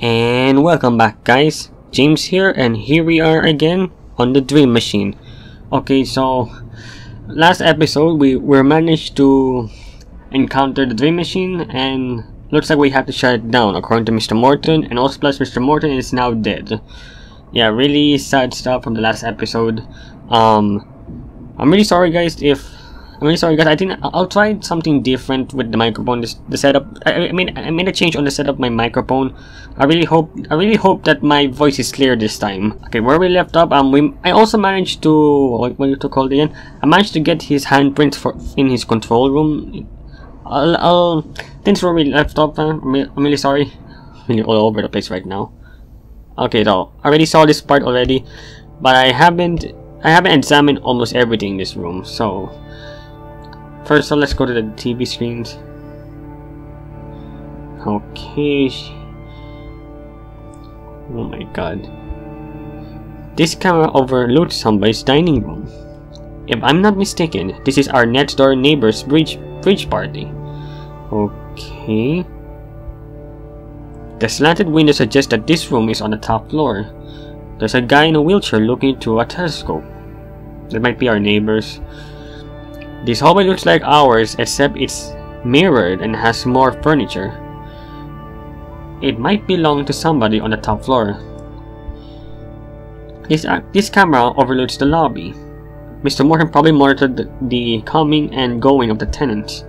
And welcome back guys, James here and here we are again on the Dream Machine. Okay, so last episode we were managed to encounter the Dream Machine and looks like we have to shut it down according to Mr. Morton and also plus Mr. Morton is now dead. Yeah, really sad stuff from the last episode. Um, I'm really sorry guys if I'm really sorry guys. I think I'll try something different with the microphone. This, the setup. I, I mean, I made a change on the setup of my microphone. I really hope. I really hope that my voice is clear this time. Okay, where we left up. Um, we. I also managed to. What, what to call it again? I managed to get his handprints for in his control room. I'll. I'll. Things where we left off. Uh, I'm, I'm really sorry. I'm really all over the place right now. Okay, so I already saw this part already, but I haven't. I haven't examined almost everything in this room, so First, let's go to the TV screens. Okay. Oh my god. This camera overlooks somebody's dining room. If I'm not mistaken, this is our next door neighbor's bridge bridge party. Okay. The slanted window suggests that this room is on the top floor. There's a guy in a wheelchair looking through a telescope. That might be our neighbors. This hallway looks like ours except it's mirrored and has more furniture. It might belong to somebody on the top floor. This, uh, this camera overlooks the lobby. Mr. Morton probably monitored the, the coming and going of the tenants.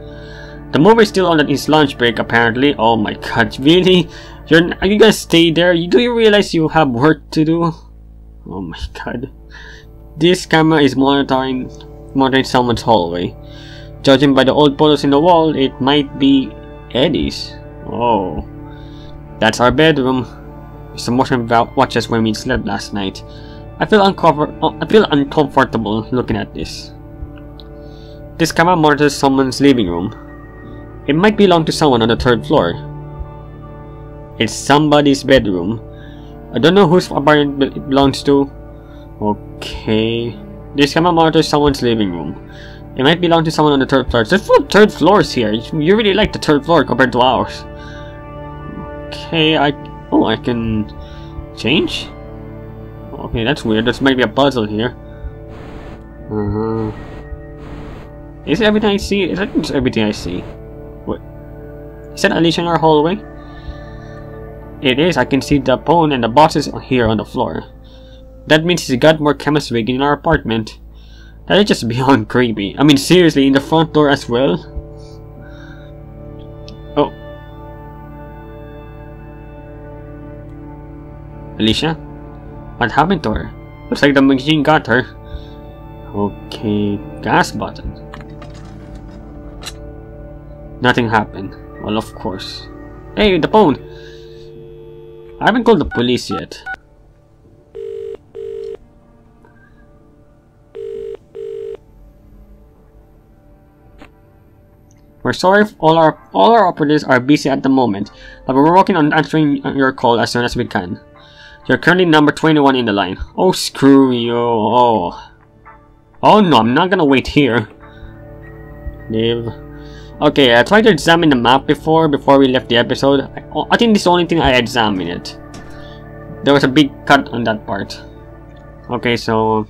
The mover is still on his lunch break apparently. Oh my god, really? You're, are you gonna stay there? You, do you realize you have work to do? Oh my god. This camera is monitoring monitoring someone's hallway. Judging by the old photos in the wall, it might be Eddie's. Oh. That's our bedroom. Mr. Morton watches when we slept last night. I feel, uh, I feel uncomfortable looking at this. This camera monitors someone's living room. It might belong to someone on the third floor. It's somebody's bedroom. I don't know whose apartment it belongs to. Okay. This camera monitors someone's living room. It might belong to someone on the third floor. There's four third floors here. You really like the third floor compared to ours. Okay, I... Oh, I can... Change? Okay, that's weird. There's maybe a puzzle here. Uh -huh. Is it everything I see? Is that everything I see? What? Is that Alicia in our hallway? It is. I can see the phone and the boxes here on the floor. That means he's got more chemistry in our apartment. That is just beyond creepy. I mean, seriously, in the front door as well? Oh. Alicia? What happened to her? Looks like the machine got her. Okay, gas button. Nothing happened. Well, of course. Hey, the phone! I haven't called the police yet. We're sorry if all our all our operatives are busy at the moment, but we're working on answering your call as soon as we can. You're currently number 21 in the line. Oh, screw you. Oh. Oh no, I'm not gonna wait here. Leave. Okay, I tried to examine the map before, before we left the episode. I, oh, I think this is the only thing I examined it. There was a big cut on that part. Okay, so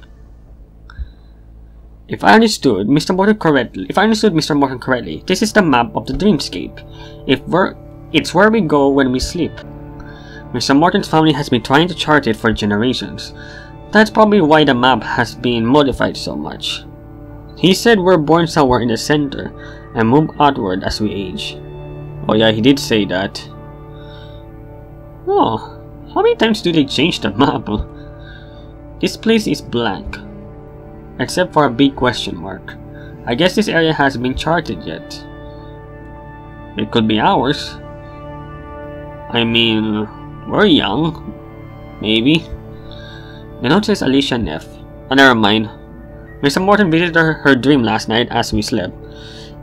if I understood Mr. Morton correctly, if I understood Mr. Morton correctly, this is the map of the dreamscape. If we're, it's where we go when we sleep. Mr. Morton's family has been trying to chart it for generations. That's probably why the map has been modified so much. He said we're born somewhere in the center and move outward as we age. Oh yeah, he did say that. Oh, how many times do they change the map? This place is blank except for a big question mark. I guess this area hasn't been charted yet. It could be ours. I mean, we're young. Maybe. The note says Alicia Neff. Oh, never mind. Mr. Morton visited her, her dream last night as we slept.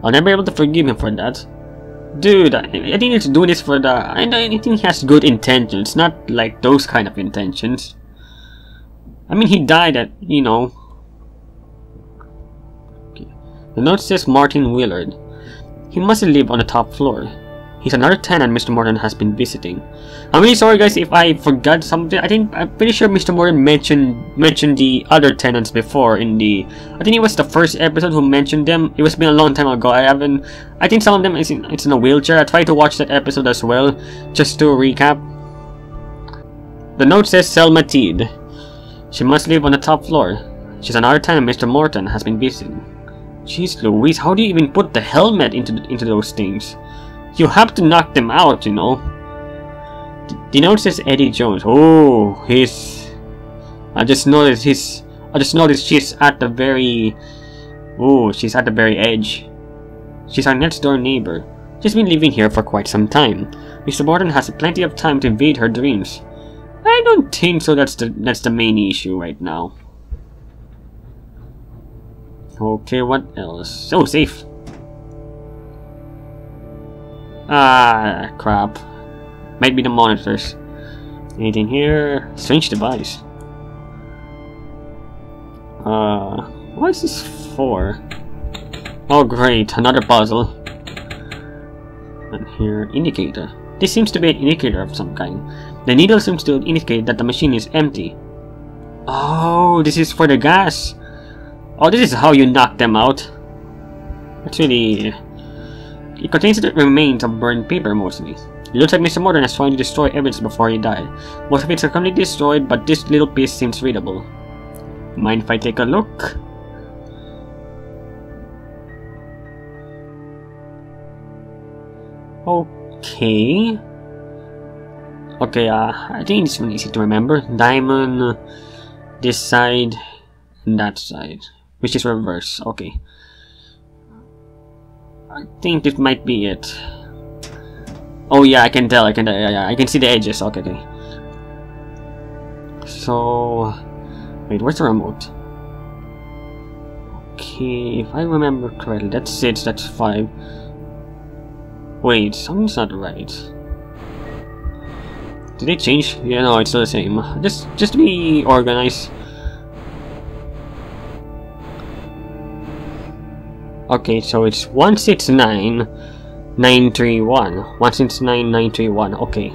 I'll never be able to forgive him for that. Dude, I, I think he's doing this for the... I, I think he has good intentions, not like those kind of intentions. I mean, he died at, you know, the note says Martin Willard. He must live on the top floor. He's another tenant Mr. Morton has been visiting. I'm really sorry guys if I forgot something. I think I'm pretty sure Mr. Morton mentioned mentioned the other tenants before in the I think it was the first episode who mentioned them. It was been a long time ago. I haven't I think some of them is in it's in a wheelchair. I tried to watch that episode as well, just to recap. The note says Selma Teed. She must live on the top floor. She's another tenant Mr. Morton has been visiting. Jeez Louise, how do you even put the helmet into into those things? You have to knock them out, you know. The note says Eddie Jones. Oh, he's... I just noticed he's... I just noticed she's at the very... Oh, she's at the very edge. She's our next door neighbor. She's been living here for quite some time. Mr. Morton has plenty of time to invade her dreams. I don't think so that's the that's the main issue right now. Okay, what else? Oh, safe. Ah, crap. Might be the monitors. Anything here? Strange device. Uh, what is this for? Oh great, another puzzle. And here, indicator. This seems to be an indicator of some kind. The needle seems to indicate that the machine is empty. Oh, this is for the gas. Oh, this is how you knock them out. Actually, it contains the remains of burned paper mostly. It looks like Mr. Morton has trying to destroy evidence before he died. Most of it is completely destroyed, but this little piece seems readable. Mind if I take a look? Okay. Okay, uh, I think this one easy to remember. Diamond, this side, and that side. Which is reverse, okay. I think this might be it. Oh yeah, I can tell, I can yeah, yeah, I can see the edges, okay, okay. So... Wait, where's the remote? Okay, if I remember correctly, that's 6, that's 5. Wait, something's not right. Did they change? Yeah, no, it's still the same. Just, just to be organized. Okay, so it's 169931. 169931, okay.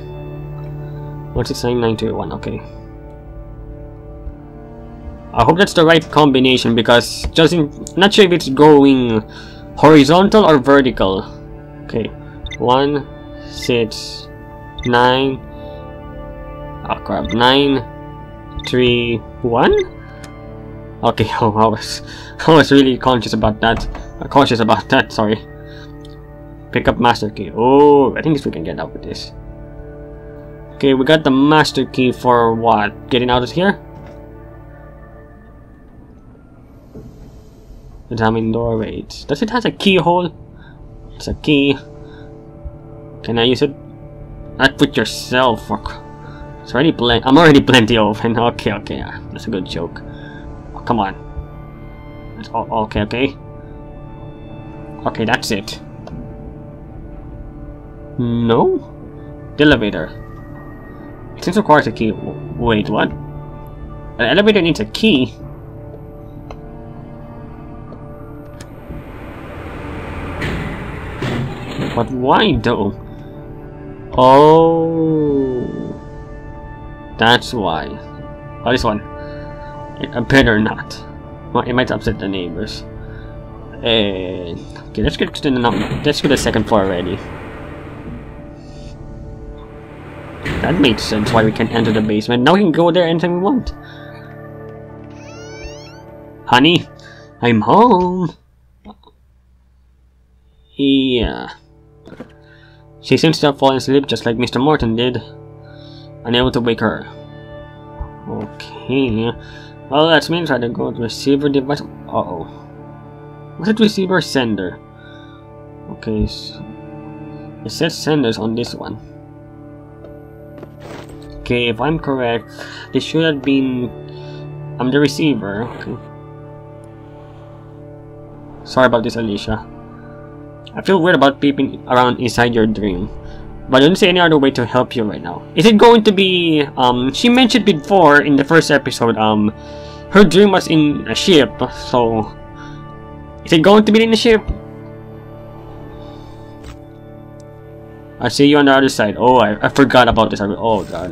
169931, okay. I hope that's the right combination because just in, not sure if it's going horizontal or vertical. Okay, one, six, nine. Oh crap, nine, three, one. Okay, oh, I was, I was really conscious about that cautious about that, sorry. Pick up master key. Oh, I think we can get out with this. Okay, we got the master key for what? Getting out of here? Examine door, wait. Does it have a keyhole? It's a key. Can I use it? Not put yourself. It's already plenty. I'm already plenty open. Okay, okay, that's a good joke. Oh, come on. It's okay, okay. Okay, that's it. No? The elevator. It seems requires a key. Wait, what? An elevator needs a key? But why though? Oh, that's why. Oh, this one. It better not. Well, it might upset the neighbors. And okay, let's get to the let's the second floor already. That makes sense why we can enter the basement. Now we can go there anytime we want. Honey, I'm home. Yeah. She seems to have fallen asleep just like Mr. Morton did. Unable to wake her. Okay. Well, that means I had to go to receiver device. Uh oh. It receiver sender? Okay, so it says senders on this one. Okay, if I'm correct, this should have been... I'm the receiver. Okay. Sorry about this, Alicia. I feel weird about peeping around inside your dream. But I don't see any other way to help you right now. Is it going to be... Um, she mentioned before in the first episode, um, her dream was in a ship, so... Is it going to be in the ship? I'll see you on the other side. Oh, I, I forgot about this. Oh, God.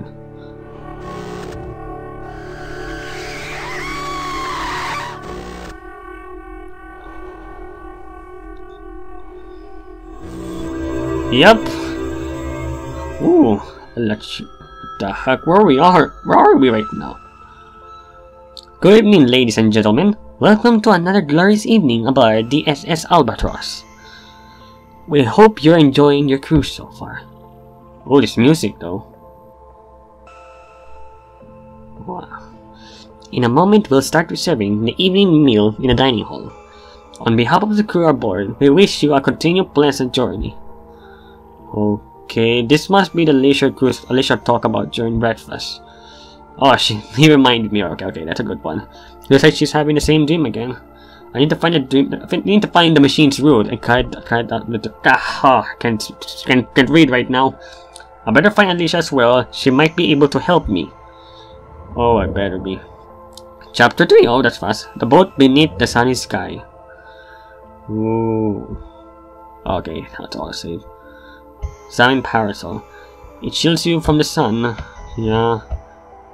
Yep. Ooh, let's. The heck, where we are? Where are we right now? Good evening, ladies and gentlemen. Welcome to another glorious evening aboard the SS Albatross. We hope you're enjoying your cruise so far. Oh, this music though. Wow. In a moment, we'll start serving the evening meal in the dining hall. On behalf of the crew aboard, we wish you a continued pleasant journey. Okay, this must be the leisure cruise Alicia talked about during breakfast. Oh, she he reminded me. Okay, okay, that's a good one. Looks like she's having the same dream again. I need to find the dream. I need to find the machine's root. I can't. I can't. Ah, can't, can't can't read right now. I better find Alicia as well. She might be able to help me. Oh, I better be. Chapter 3. Oh, that's fast. The boat beneath the sunny sky. Ooh. Okay, that's all I saved. Sun parasol. It shields you from the sun. Yeah.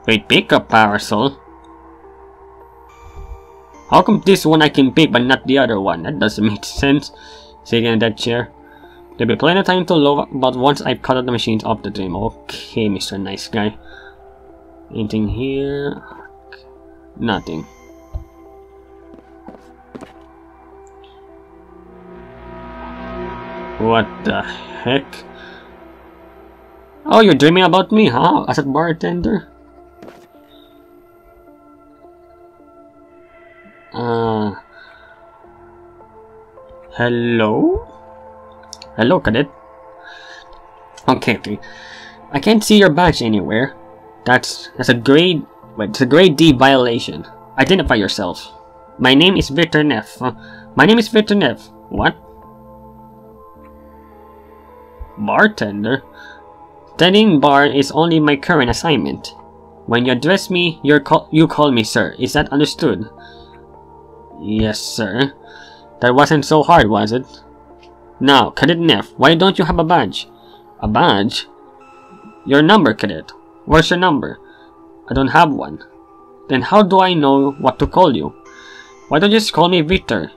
Wait, pick up parasol. How come this one I can pick but not the other one? That doesn't make sense. Sitting in that chair. There'll be plenty of time to load but once I've cut out the machines off the dream. Okay, Mr. Nice Guy. Anything here? Nothing. What the heck? Oh, you're dreaming about me, huh? As a bartender? Uh... Hello? Hello, cadet. Okay, okay. I can't see your badge anywhere. That's that's a grade wait, it's a grade D violation. Identify yourself. My name is Victor Neff. Uh, my name is Victor Neff. What? Bartender? Studying bar is only my current assignment. When you address me, you call you call me sir. Is that understood? Yes, sir. That wasn't so hard, was it? Now, Cadet Neff, why don't you have a badge? A badge? Your number, Cadet. Where's your number? I don't have one. Then how do I know what to call you? Why don't you just call me Victor?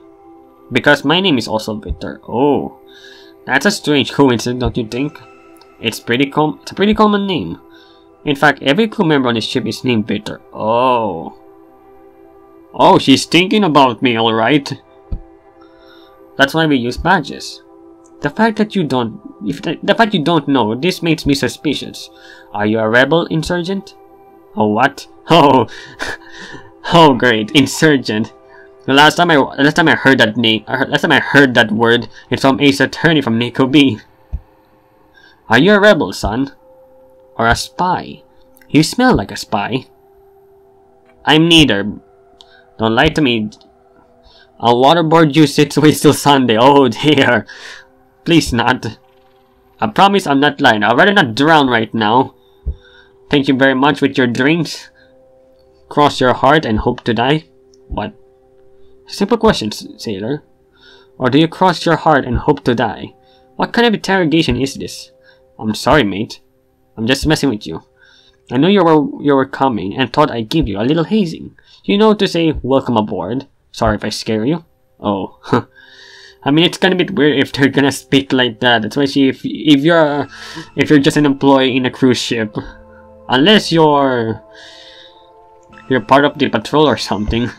Because my name is also Victor. Oh, that's a strange coincidence, don't you think? It's pretty com it's a pretty common name. In fact, every crew member on this ship is named Victor. Oh. Oh, she's thinking about me, alright. That's why we use badges. The fact that you don't if the, the fact you don't know, this makes me suspicious. Are you a rebel insurgent? Oh what? Oh Oh great, insurgent. The last time I last time I heard that name last time I heard that word, it's from Ace Attorney from Nico B. Are you a rebel, son? Or a spy? You smell like a spy. I'm neither. Don't lie to me. I'll waterboard you six ways till Sunday. Oh dear. Please not. I promise I'm not lying. I'd rather not drown right now. Thank you very much with your drinks. Cross your heart and hope to die. What? Simple question, sailor. Or do you cross your heart and hope to die? What kind of interrogation is this? I'm sorry, mate. I'm just messing with you. I knew you were you were coming and thought I'd give you a little hazing. You know to say welcome aboard. Sorry if I scare you. Oh, I mean it's kind of a bit weird if they're gonna speak like that, especially if if you're if you're just an employee in a cruise ship, unless you're you're part of the patrol or something.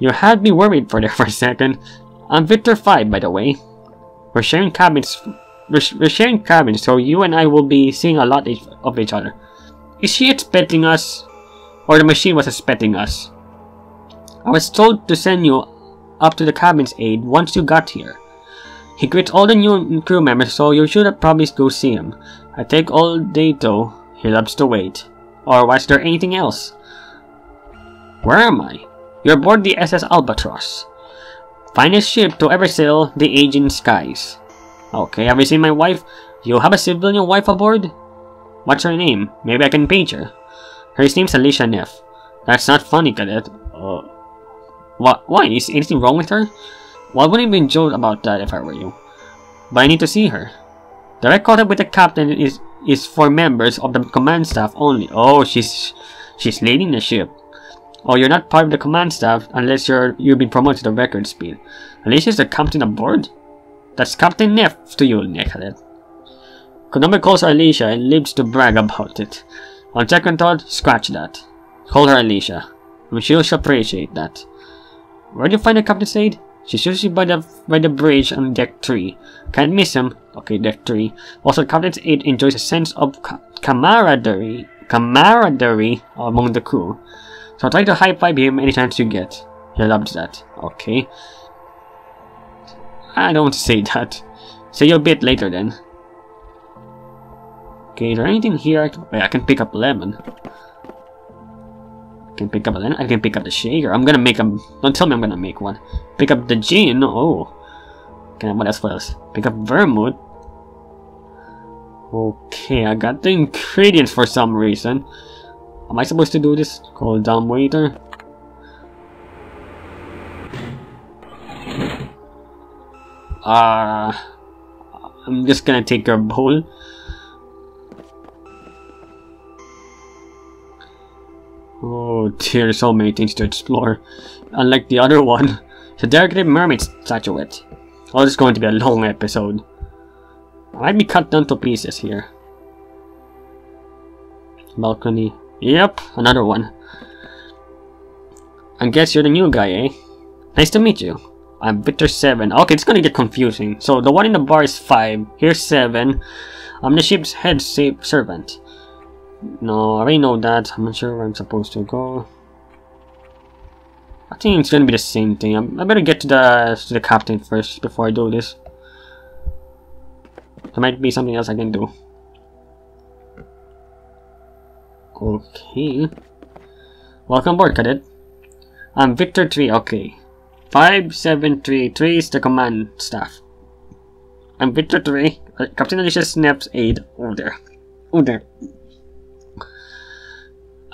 You had me worried for there for a second. I'm Victor Five, by the way. We're sharing cabins we're, we're sharing cabins, so you and I will be seeing a lot of each other. Is she expecting us? Or the machine was expecting us? I was told to send you up to the cabin's aid once you got here. He greets all the new crew members, so you should probably go see him. I take all day though. He loves to wait. Or was there anything else? Where am I? You're aboard the SS Albatross. Finest ship to ever sail the Aegean skies. Okay, have you seen my wife? You have a civilian wife aboard? What's her name? Maybe I can page her. Her name's Alicia Neff. That's not funny, cadet. Uh, what? Why? Is anything wrong with her? I wouldn't even joke about that if I were you. But I need to see her. Direct contact with the captain is is for members of the command staff only. Oh, she's she's leading the ship. Oh, you're not part of the command staff unless you're you've been promoted to the record speed. Alicia's the captain aboard? That's Captain Neff to you, Nicholas. Konami calls her Alicia and lives to brag about it. On second thought, scratch that. Call her Alicia. I'm sure she'll appreciate that. Where do you find the captain's aide? She's usually by the by the bridge on deck 3. Can't miss him. Okay, deck 3. Also, captain's aide enjoys a sense of camaraderie, camaraderie among the crew. So try to high-five him any chance you get. He loves that. Okay. I don't say that. Say you a bit later then. Okay, is there anything here? I can, wait, I can pick up lemon. I can pick up lemon. I can pick up the shaker. I'm gonna make a. Don't tell me I'm gonna make one. Pick up the gin. Oh. Okay, what else? What else? Pick up vermouth. Okay, I got the ingredients for some reason. Am I supposed to do this? Call down waiter. Uh, I'm just gonna take your bowl. Oh dear, so many things to explore. Unlike the other one, the decorative mermaid statuette. Oh, this is going to be a long episode. I might be cut down to pieces here. Balcony. Yep, another one. I guess you're the new guy, eh? Nice to meet you. I'm Victor 7. Okay, it's gonna get confusing. So the one in the bar is 5. Here's 7. I'm the ship's head servant. No, I already know that. I'm not sure where I'm supposed to go. I think it's gonna be the same thing. I'm, better get to the to the captain first before I do this. There might be something else I can do. Okay. Welcome aboard, cadet. I'm Victor 3, okay. 5733 is the command staff. I'm Victor 3, uh, Captain Alicia Snap's aide. Oh there. Oh there.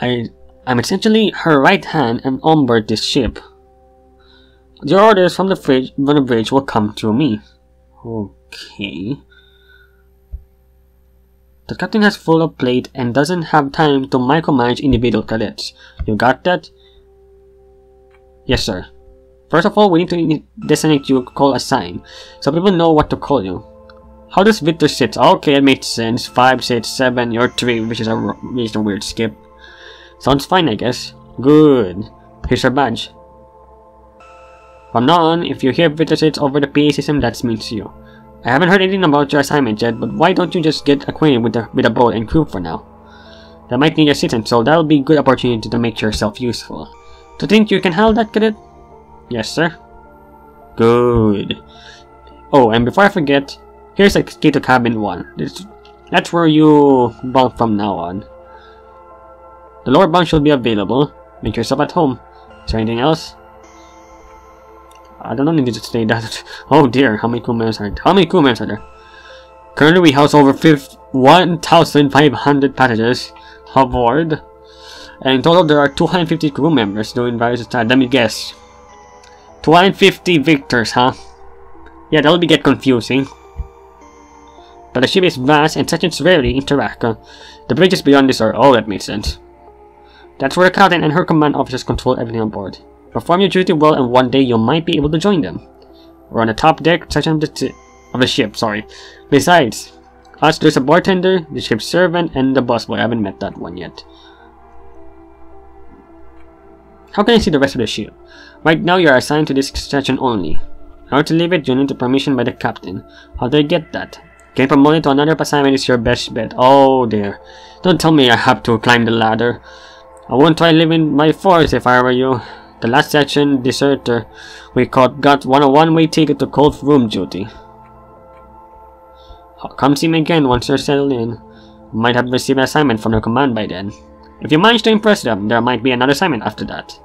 I, I'm essentially her right hand and on board this ship. The orders from the bridge, from the bridge will come through me. Okay. The captain has full of plate and doesn't have time to micromanage individual cadets. You got that? Yes, sir. First of all, we need to designate you call a sign, so people know what to call you. How does Victor sit? Okay, it makes sense. 5, 6, 7, you're 3, which is a, which is a weird skip. Sounds fine, I guess. Good. Here's your badge. From now on, if you hear Victor sits over the PA system, that means you. I haven't heard anything about your assignment yet, but why don't you just get acquainted with the, with the boat and crew for now? That might need assistance, so that'll be a good opportunity to make yourself useful. You think you can handle that, cadet? Yes, sir. Good. Oh, and before I forget, here's a key to cabin 1. This, that's where you bunk from now on. The lower bunk should be available. Make yourself at home. Is there anything else? I don't need to say that. Oh dear, how many crew members are there? How many crew members are there? Currently we house over 1,500 passengers aboard. And in total there are 250 crew members doing various tasks. Let me guess. 250 victors, huh? Yeah, that'll be get confusing. But the ship is vast and such sections rarely interact. The bridges beyond this are... all oh, that makes sense. That's where the captain and her command officers control everything on board. Perform your duty well and one day you might be able to join them. We're on the top deck section of the, of the ship, sorry. Besides, us there's a bartender, the ship's servant, and the busboy. I haven't met that one yet. How can I see the rest of the ship? Right now you are assigned to this section only. Order to leave it, you need permission by the captain. How do I get that? Getting promoted to another assignment is your best bet. Oh dear. Don't tell me I have to climb the ladder. I won't try living my force if I were you. The last section deserter we caught got one one-way ticket to cold room duty. Come see me again once you're settled in. Might have received an assignment from your command by then. If you manage to impress them, there might be another assignment after that.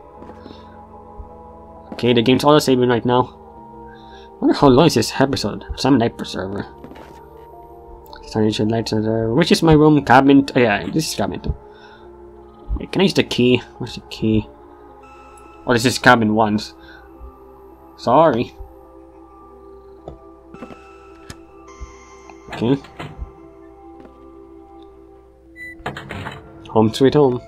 Okay, the game's all saving right now. I wonder how long is this episode? Some night preserver. Starting lights are Which is my room? Cabin. Oh, yeah, this is cabin. Wait, can I use the key? Where's the key? Oh, this is cabin once. Sorry. Okay. Home sweet home.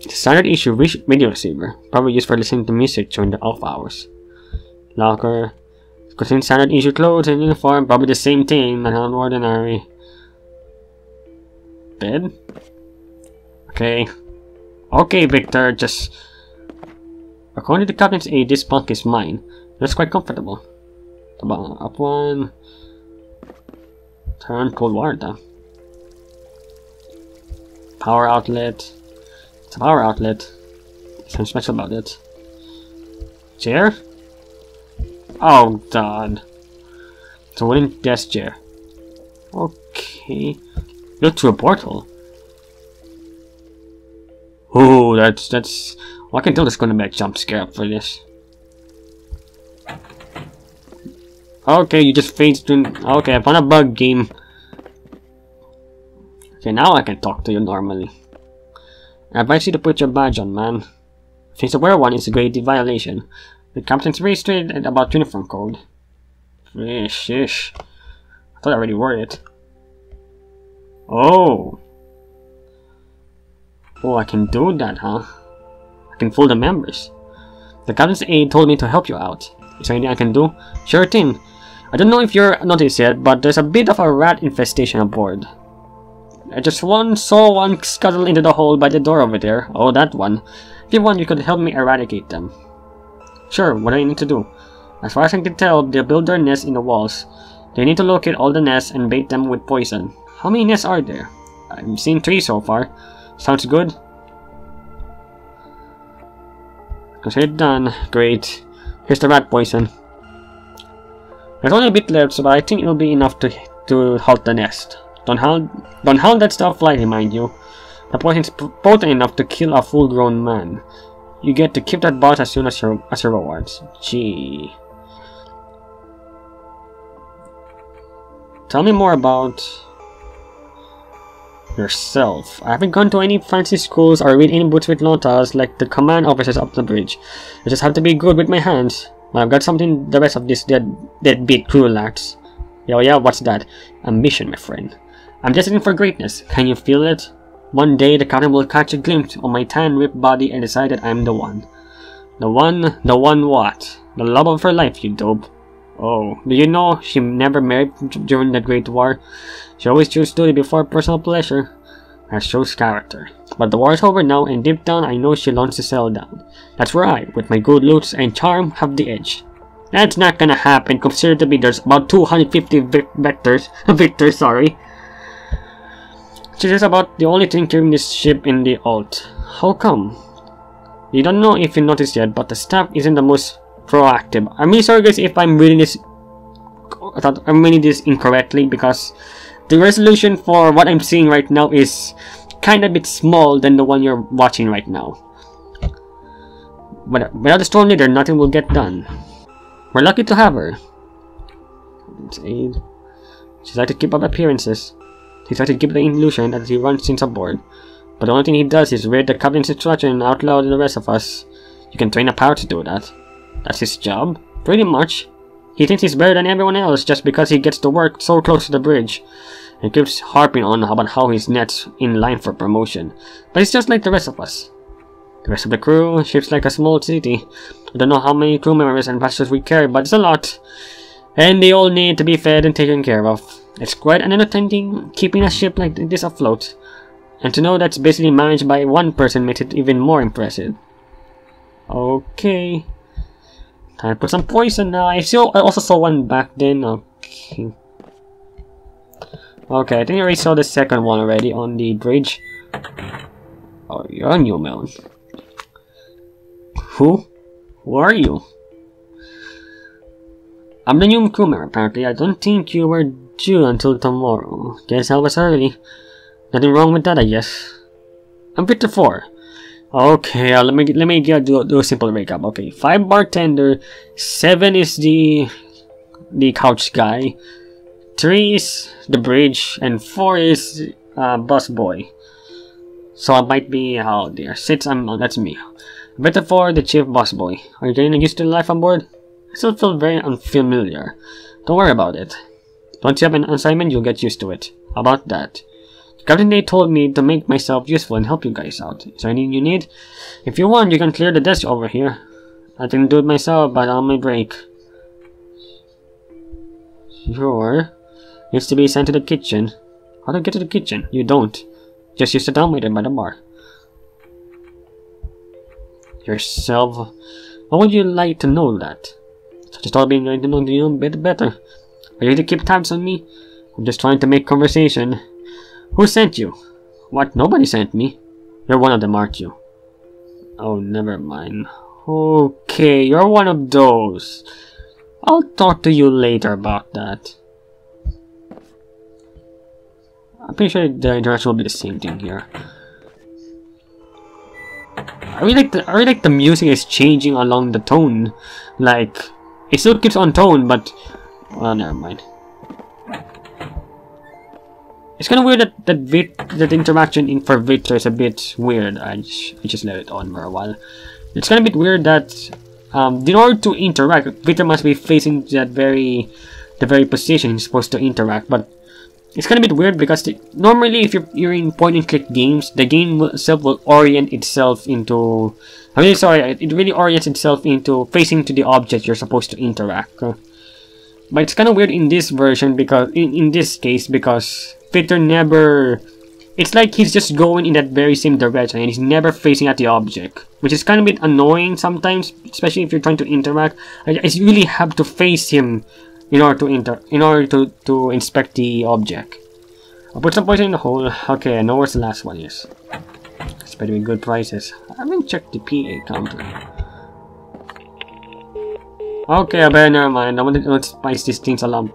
Standard issue video receiver, probably used for listening to music during the off hours. Locker contains standard issue clothes and uniform, probably the same thing, but not ordinary. Bed? Okay. Okay, Victor, just... According to the captain's this bunk is mine. That's quite comfortable. Up one. Turn cold water. Power outlet. It's a power outlet. Something special about it. Chair? Oh god. It's a wooden desk chair. Okay. Look to a portal. Oh, that's that's. Well, I can tell there's gonna be a jump scare for this. Okay, you just phased in. Okay, I found a bug game. Okay, now I can talk to you normally. I advise you to put your badge on, man. Since the wear one is a grade violation. The captain's very strict about uniform code. Ish, ish. I thought I already wore it. Oh. Oh, I can do that, huh? I can fool the members. The captain's aide told me to help you out. Is there anything I can do? Sure thing. I don't know if you're noticed yet, but there's a bit of a rat infestation aboard. I just one saw one scuttle into the hole by the door over there. Oh, that one. If you want, you could help me eradicate them. Sure, what do I need to do? As far as I can tell, they build their nests in the walls. They need to locate all the nests and bait them with poison. How many nests are there? I've seen three so far. Sounds good. Consider done. Great. Here's the rat poison. There's only a bit left, so I think it'll be enough to to halt the nest. Don't hold, don't hold that stuff lightly, mind you. The poison's potent enough to kill a full-grown man. You get to keep that boss as soon as your as your rewards. Gee. Tell me more about yourself. I haven't gone to any fancy schools or read any books with notas like the command officers up the bridge. I just have to be good with my hands. I've got something the rest of this dead deadbeat crew lacks. Yo, yeah, what's that? Ambition, my friend. I'm destined for greatness. Can you feel it? One day the captain will catch a glimpse of my tan ripped body and decide that I'm the one. The one, the one what? The love of her life, you dope. Oh, do you know she never married during the Great War? She always chose duty before personal pleasure. That shows character. But the war is over now, and deep down I know she longs to settle down. That's where I, with my good looks and charm, have the edge. That's not gonna happen, consider to be there's about 250 vectors, victors, sorry. She's just about the only thing keeping this ship in the alt. How come? You don't know if you noticed yet, but the staff isn't the most proactive. I'm really sorry guys if I'm reading this I'm reading this incorrectly because the resolution for what I'm seeing right now is kind of a bit small than the one you're watching right now. But without the storm leader, nothing will get done. We're lucky to have her. She's like to keep up appearances. He's like to keep the illusion that he runs things aboard. But the only thing he does is read the captain's instruction out loud to the rest of us. You can train a power to do that. That's his job, pretty much. He thinks he's better than everyone else just because he gets to work so close to the bridge. and keeps harping on about how he's next in line for promotion. But he's just like the rest of us. The rest of the crew, ship's like a small city. I don't know how many crew members and passengers we carry, but it's a lot. And they all need to be fed and taken care of. It's quite an entertaining keeping a ship like this afloat. And to know that's basically managed by one person makes it even more impressive. Okay. Time to put some poison now. I, saw, I also saw one back then. Okay. Okay, I think I already saw the second one already on the bridge. Oh, you're a new melon. Who? Who are you? I'm the new crewman, apparently. I don't think you were due until tomorrow. Guess I was early. Nothing wrong with that, I guess. I'm Victor 4. Okay, uh, let me let me get, do, do a simple recap. Okay, five bartender, seven is the the couch guy, three is the bridge, and four is uh, bus boy. So I might be oh dear, six. I'm uh, that's me. Better for the chief bus boy. Are you getting used to life on board? I still feel very unfamiliar. Don't worry about it. Once you have an assignment, you'll get used to it. How about that? Captain Day told me to make myself useful and help you guys out. Is there anything you need? If you want, you can clear the desk over here. I didn't do it myself, but on my break. Sure. Needs to be sent to the kitchen. How do I get to the kitchen? You don't. Just use the dumbwaiter by the bar. Yourself. How would you like to know that? A story being going to know you a bit better. Are you to keep tabs on me? I'm just trying to make conversation. Who sent you? What? Nobody sent me. You're one of them, aren't you? Oh, never mind. Okay, you're one of those. I'll talk to you later about that. I'm pretty sure the interaction will be the same thing here. I really like the I really like the music is changing along the tone. Like it still keeps on tone, but well never mind. It's kind of weird that that Vit, that interaction in for Victor is a bit weird. I just, I just let it on for a while. It's kind of a bit weird that um, in order to interact, Victor must be facing that very the very position he's supposed to interact. But it's kind of a bit weird because the, normally if you're, you're in point and click games, the game itself will orient itself into. I'm really sorry, it really orients itself into facing to the object you're supposed to interact. But it's kind of weird in this version because in, in this case because Peter never... It's like he's just going in that very same direction and he's never facing at the object. Which is kind of a bit annoying sometimes, especially if you're trying to interact. I, really have to face him in order to inter in order to, to inspect the object. I'll put some poison in the hole. Okay, I know where the last one is. It's better be good prices. I haven't checked the PA counter. Okay, I better never mind. I want to spice these things along.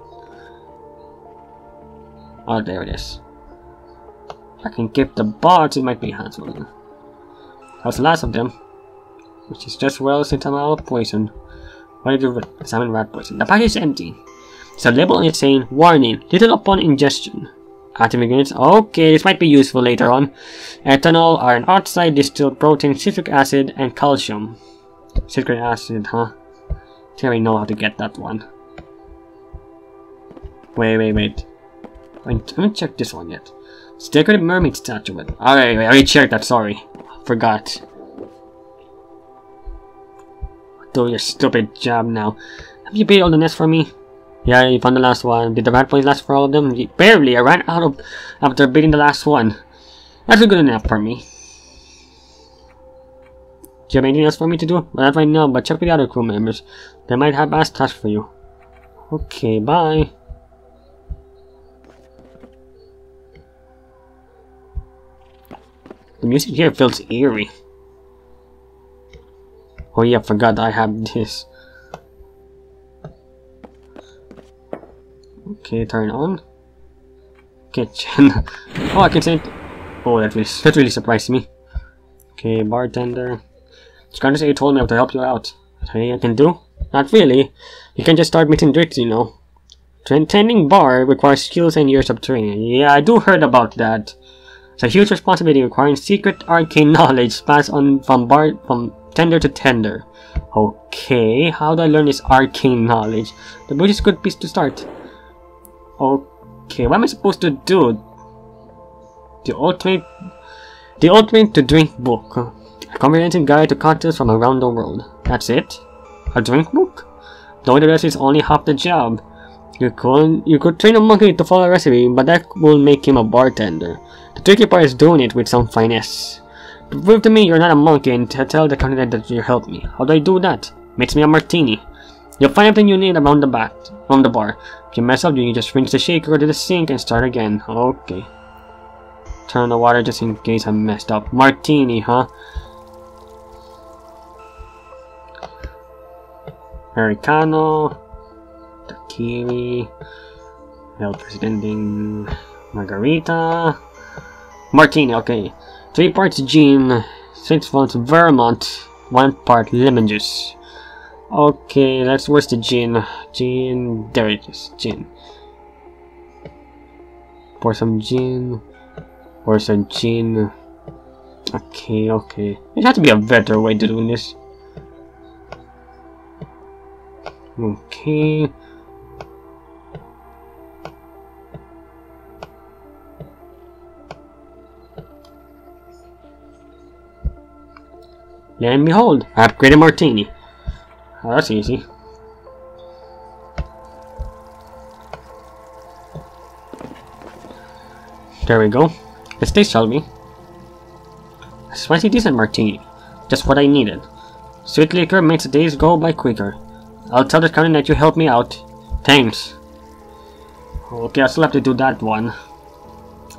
Oh, there it is. I can give the bars, it might be handsome. That's last of them. Which is just well since I'm out of poison. What did you salmon rat poison? The pack is empty. There's a label on it saying, Warning, little upon ingestion. Active ingredients. Okay, this might be useful later on. Ethanol, iron oxide, distilled protein, citric acid, and calcium. Citric acid, huh? Already know how to get that one. Wait, wait, wait. I haven't checked this one yet. It's decorative mermaid statue. Alright, I already checked that, sorry. Forgot. Do your stupid job now. Have you paid all the nests for me? Yeah, you found the last one. Did the rat points last for all of them? Barely, I ran out of after beating the last one. That's a good enough for me. Do you have anything else for me to do? Well, not right now, but check with the other crew members. They might have asked tasks for you. Okay, bye. Music here feels eerie. Oh yeah, forgot I have this. Okay, turn on. Kitchen. oh, I can say it. Oh, that really, that really surprised me. Okay, bartender. Scarlet you told me I have to help you out. Anything I can do? Not really. You can just start mixing drinks, you know. Tending bar requires skills and years of training. Yeah, I do heard about that. It's a huge responsibility requiring secret arcane knowledge passed on from bar from tender to tender. Okay, how do I learn this arcane knowledge? The book is a good piece to start. Okay, what am I supposed to do? The ultimate the ultimate to drink book. A comprehensive guide to cocktails from around the world. That's it? A drink book? Though the rest is only half the job. You could, you could train a monkey to follow a recipe, but that will make him a bartender. Tricky part is doing it with some finesse. Prove to me you're not a monkey and tell the candidate that you helped me. How do I do that? Makes me a martini. You'll find everything you need around the back, from the bar. If you mess up, you just rinse the shaker to the sink and start again. Okay. Turn the water just in case I messed up. Martini, huh? Americano, Daiquiri, El Presidente Margarita, Martini, okay. Three parts gin, six parts vermouth, one part lemon juice. Okay, let's where's the gin? Gin, there it is, gin. Pour some gin, pour some gin. Okay, okay. It has to be a better way to do this. Okay. And behold, upgraded martini. Oh, that's easy. There we go. Let's taste, shall? A spicy decent martini. Just what I needed. Sweet liquor makes the days go by quicker. I'll tell the captain that you helped me out. Thanks. Okay, I still have to do that one.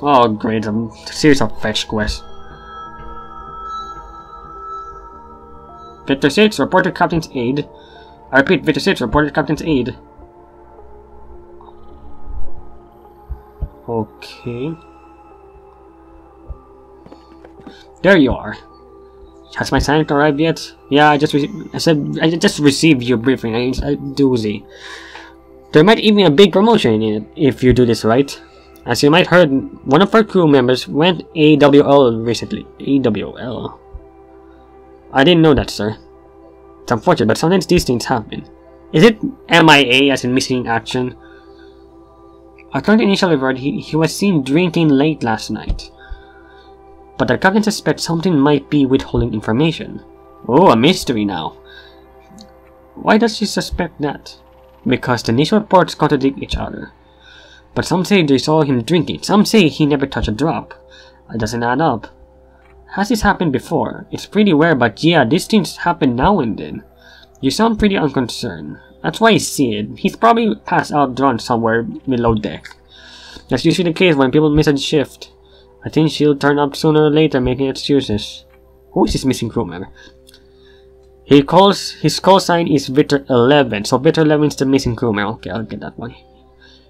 Oh great, a series of fetch quests. Victor 6, reported Captain's aid. I repeat, Victor 6, reported Captain's aid. Okay. There you are. Has my sign arrived yet? Yeah, I just I said I just received your briefing. I, I doozy. There might even be a big promotion in it if you do this right. As you might heard, one of our crew members went AWOL recently. AWOL. I didn't know that, sir. It's unfortunate, but sometimes these things happen. Is it MIA as in missing in action? According to initial report, he, he was seen drinking late last night. But the captain suspects something might be withholding information. Oh, a mystery now. Why does she suspect that? Because the initial reports contradict each other. But some say they saw him drinking, some say he never touched a drop. It doesn't add up. Has this happened before? It's pretty rare, but yeah, these things happen now and then. You sound pretty unconcerned. That's why I see it. He's probably passed out drunk somewhere below deck. That's usually the case when people miss a shift. I think she'll turn up sooner or later making excuses. Who is this missing crew member? He calls his call sign is Victor 11, so Victor 11 is the missing crew member. Okay, I'll get that one.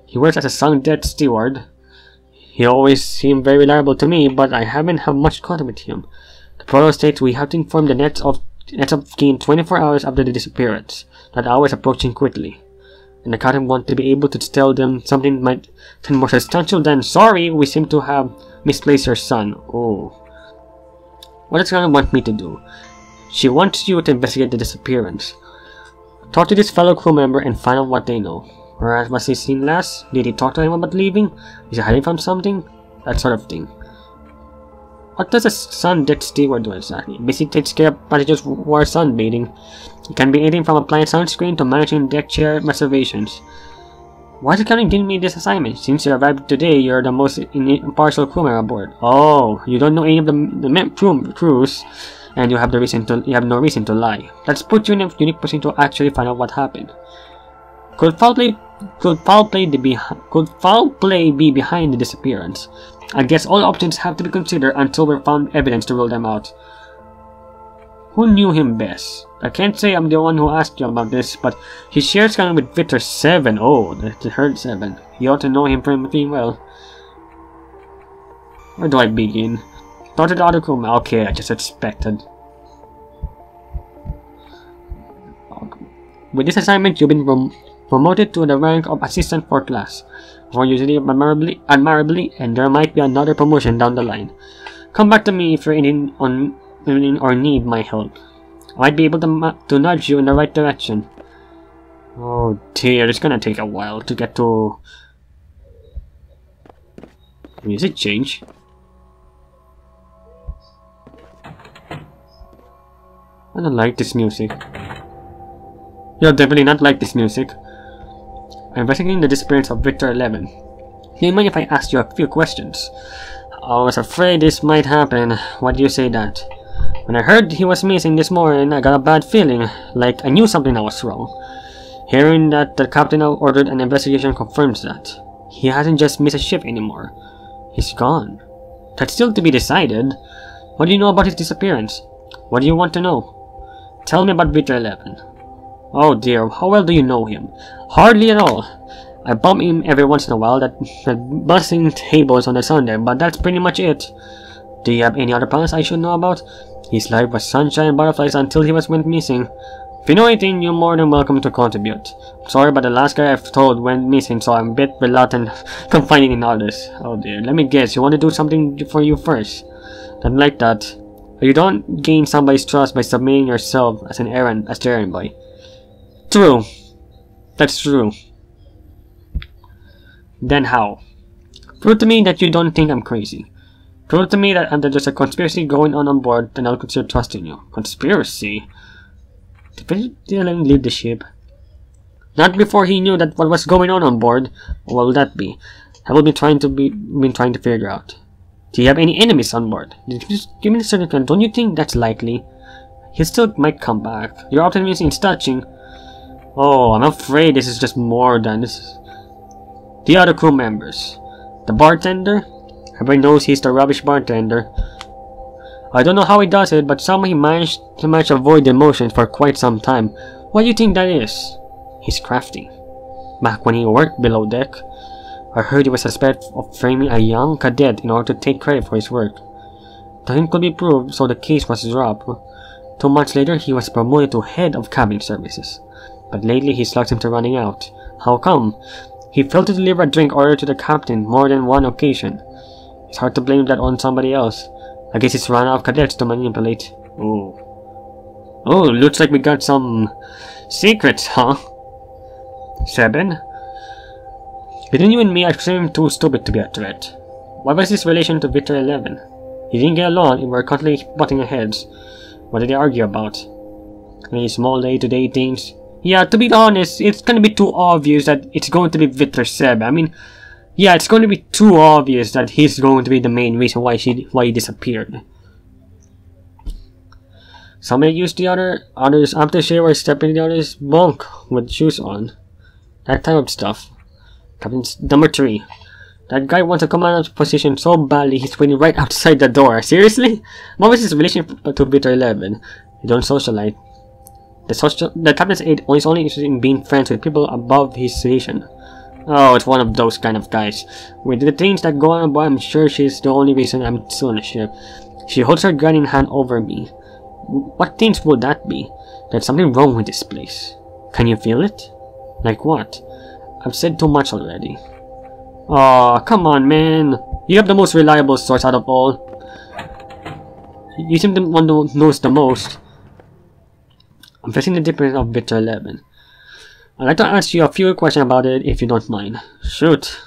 He works as a sun deck steward. He always seemed very reliable to me, but I haven't had much contact with him. The protocol states we have to inform the Nets of Nets of Kin 24 hours after the disappearance. That hour is approaching quickly. And the captain wants to be able to tell them something might be more substantial than sorry, we seem to have misplaced your son. Oh. What does Captain want me to do? She wants you to investigate the disappearance. Talk to this fellow crew member and find out what they know. Where was he seen last? Did he talk to anyone about leaving? Is he hiding from something? That sort of thing. What does a sun deck steward do exactly? Basically takes care of passengers who are sunbathing. It can be anything from applying sunscreen to managing deck chair reservations. Why is the captain giving me this assignment? Since you arrived today, you're the most impartial crewman aboard. Oh, you don't know any of the, the crew, crews, and you have the reason to you have no reason to lie. Let's put you in a unique position to actually find out what happened. Could could foul play be could foul play be behind the disappearance? I guess all options have to be considered until we've found evidence to rule them out. Who knew him best? I can't say I'm the one who asked you about this, but he shares kind with Victor 7. Oh, the, Herd 7. You ought to know him pretty well. Where do I begin? Other room. Okay, I just expected. With this assignment, you've been promoted to the rank of assistant for class. For usually admirably, admirably, and there might be another promotion down the line. Come back to me if you're in on in or need my help. I might be able to to nudge you in the right direction. Oh dear, it's gonna take a while to get to. Music change. I don't like this music. You'll definitely not like this music. Investigating the disappearance of Victor 11. Do you mind if I ask you a few questions? I was afraid this might happen. Why do you say that? When I heard he was missing this morning, I got a bad feeling, like I knew something was wrong. Hearing that the captain ordered an investigation confirms that. He hasn't just missed a ship anymore. He's gone. That's still to be decided. What do you know about his disappearance? What do you want to know? Tell me about Victor 11. Oh dear, how well do you know him? Hardly at all. I bump him every once in a while that, that busting tables on the Sunday, but that's pretty much it. Do you have any other plans I should know about? His life was sunshine and butterflies until he was went missing. If you know anything, you're more than welcome to contribute. Sorry, but the last guy I've told went missing, so I'm a bit reluctant confiding in others. Oh dear, let me guess, you want to do something for you first? Not like that. You don't gain somebody's trust by submitting yourself as an errand, as errand boy. True. That's true. Then how? Prove to me that you don't think I'm crazy. Prove to me that, that there's a conspiracy going on on board, then I'll consider trusting you. Conspiracy? Did Dylan leave the ship? Not before he knew that what was going on on board. What will that be? Have we been trying to be been trying to figure out? Do you have any enemies on board? Give me the certificate? Don't you think that's likely? He still might come back. Your optimism is touching. Oh, I'm afraid this is just more than this. The other crew members. The bartender? Everybody knows he's the rubbish bartender. I don't know how he does it, but somehow he managed to manage avoid emotions for quite some time. What do you think that is? He's crafty. Back when he worked below deck, I heard he was suspected of framing a young cadet in order to take credit for his work. Nothing could be proved, so the case was dropped. Two months later, he was promoted to head of cabin services. But lately, he's locked to running out. How come? He failed to deliver a drink order to the captain more than one occasion. It's hard to blame that on somebody else. I guess it's run out of cadets to manipulate. Oh. Oh, looks like we got some secrets, huh? Seven? Between you and me, I seem too stupid to be a threat. What was his relation to Victor 11? He didn't get along and were constantly butting heads. What did they argue about? Any small day-to-day -day things? Yeah, to be honest, it's gonna be too obvious that it's going to be Victor Seb. I mean, yeah, it's going to be too obvious that he's going to be the main reason why she why he disappeared. Somebody used the other others aftershave or step stepping the other's bunk with shoes on. That type of stuff. Captain number three. That guy wants a command position so badly he's waiting right outside the door. Seriously? What was his relation to Peter 11? They don't socialite. The, social, the is only interested in being friends with people above his station. Oh, it's one of those kind of guys. With the things that go on, boy, I'm sure she's the only reason I'm still on the ship. She holds her gun in hand over me. What things would that be? There's something wrong with this place. Can you feel it? Like what? I've said too much already. Aw, oh, come on, man. You have the most reliable source out of all. You seem to one who knows the most. I'm facing the difference of Victor 11. I'd like to ask you a few questions about it if you don't mind. Shoot.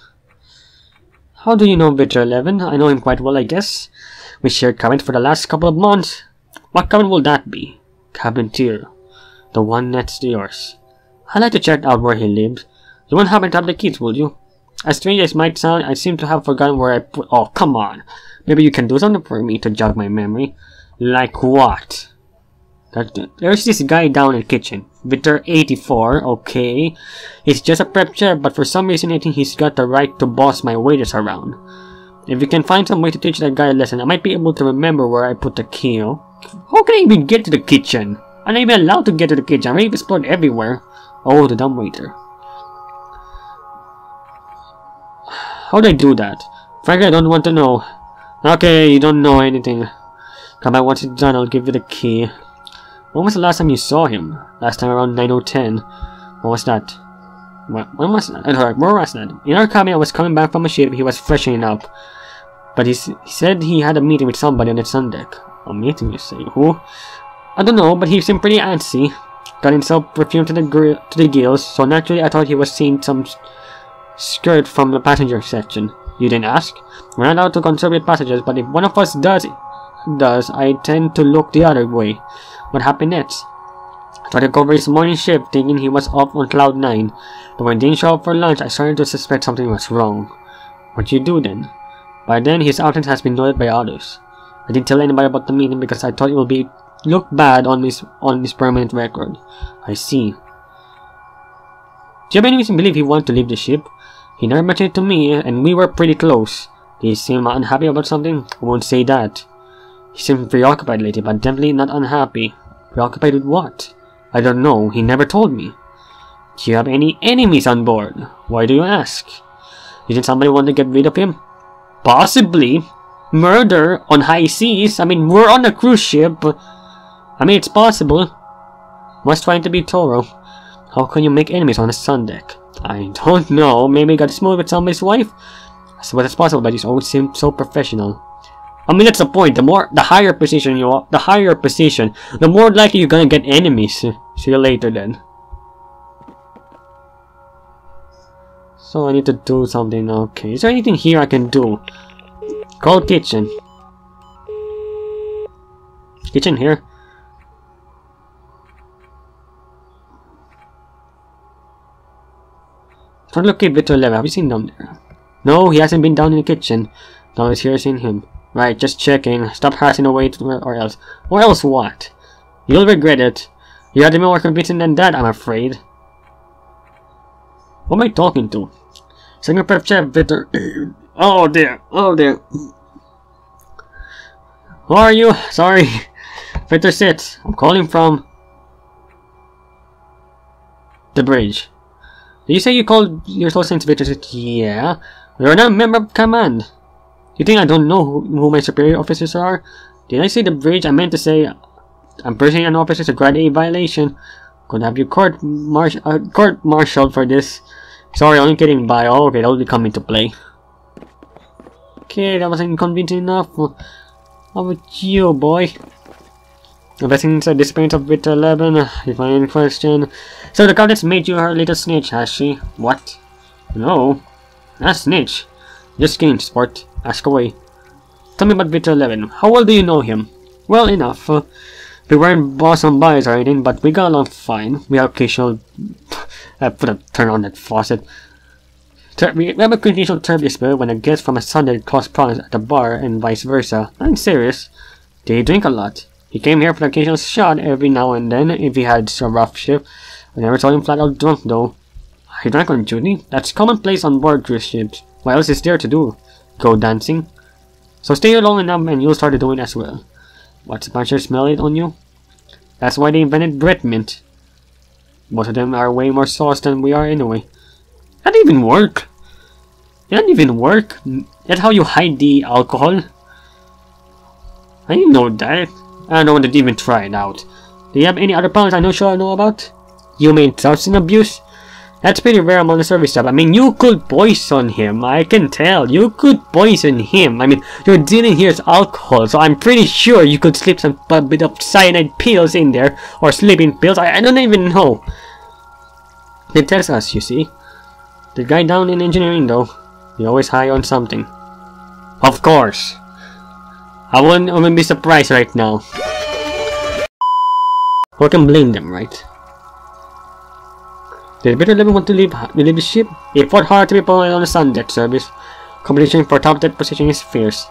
How do you know Victor 11? I know him quite well, I guess. We shared cabin for the last couple of months. What cabin will that be? Cabin tier. The one next to yours. I'd like to check out where he lives. You won't happen to have the keys, will you? As strange as it might sound, I seem to have forgotten where I put- Oh, come on! Maybe you can do something for me to jog my memory. Like what? There's this guy down in the kitchen. Victor 84, okay. He's just a prep chef, but for some reason I think he's got the right to boss my waiters around. If we can find some way to teach that guy a lesson, I might be able to remember where I put the key. Oh. How can I even get to the kitchen? I'm not even allowed to get to the kitchen. I'm explored everywhere. Oh, the dumb waiter. How did I do that? Frankly, I don't want to know. Okay, you don't know anything. Come back once it's done, I'll give you the key. When was the last time you saw him? Last time around 9010. What was that? When, was that? Alright, where was that? In our cabin, I was coming back from a ship, he was freshening up. But he, he said he had a meeting with somebody on the sun deck. A meeting, you say? Who? I don't know, but he seemed pretty antsy. Got himself perfumed to the to the gills, so naturally I thought he was seeing some skirt from the passenger section. You didn't ask? We're not allowed to conserve passengers, but if one of us does, does, I tend to look the other way. What happened next? Tried to cover his morning shift thinking he was up on cloud 9, but when Dean didn't up for lunch I started to suspect something was wrong. What you do then? By then his absence has been noted by others. I didn't tell anybody about the meeting because I thought it would be look bad on his on his permanent record. I see. Do you have any reason to believe he wanted to leave the ship? He never mentioned it to me, and we were pretty close. Did he seem unhappy about something? I won't say that. He seemed preoccupied lately, but definitely not unhappy. Preoccupied with what? I don't know, he never told me. Do you have any enemies on board? Why do you ask? Didn't somebody want to get rid of him? Possibly. Murder on high seas? I mean, we're on a cruise ship. I mean, it's possible. Must trying to be thorough. How can you make enemies on a sun deck? I don't know. Maybe he got smooth with somebody's wife? I suppose it's possible, but he's always seemed so professional. I mean, that's the point. The more, the higher position you are, the higher position, the more likely you're gonna get enemies. See you later then. So I need to do something. Okay, is there anything here I can do? Call kitchen. kitchen here. Don't look at Victor Level. Have you seen down there? No, he hasn't been down in the kitchen. No one's here seen him. Right, just checking. Stop harassing away or else. Or else what? You'll regret it. You had to more convincing than that, I'm afraid. What am I talking to? Senior Prep Chef. Oh dear. Oh dear. Who are you? Sorry. Victor sit. I'm calling from the bridge. Did you say you called your soul saint Victor sit? Yeah. You're not a member of command. You think I don't know who, who my superior officers are? Did I say the bridge? I meant to say I'm pursuing an officer to grade A violation. Gonna have you court marsh uh, court martialed for this. Sorry, only getting by. Oh, okay, that'll be coming to play. Okay, that wasn't convincing enough. How about you, boy? Investing inside the experience of bit 11. If I any question. So the goddess made you her little snitch, has she? What? No. Not snitch. Just kidding, sport. Ask away. Tell me about Victor 11. How well do you know him? Well enough. Uh, we weren't boss on bias or anything, but we got along fine. We have occasional... I put a turn on that faucet. we have a occasional turbulent spirit when a guest from a Sunday cause problems at the bar and vice versa. I'm serious. They drink a lot. He came here for an occasional shot every now and then if he had a rough shift. I never saw him flat out drunk though. He drank on duty? That's commonplace on board cruise ships. What else is there to do? Go dancing? So stay here long enough and you'll start doing as well. What's Smasher smell it on you? That's why they invented bread Mint. Most of them are way more sauce than we are anyway. That even work? That even work? That's how you hide the alcohol? I didn't know that. I don't want to even try it out. Do you have any other problems I know sure I know about? You mean substance abuse? That's pretty rare among the service staff. I mean, you could poison him. I can tell. You could poison him. I mean, you're dealing here with alcohol, so I'm pretty sure you could slip some bit of cyanide pills in there, or sleeping pills. I, I don't even know. It tells us, you see. The guy down in engineering, though, he's always high on something. Of course. I wouldn't, even be surprised right now. Who can blame them, right? Did Bitter Living want to leave, the ship? He fought hard to be promoted on the sun service. Competition for top deck position is fierce.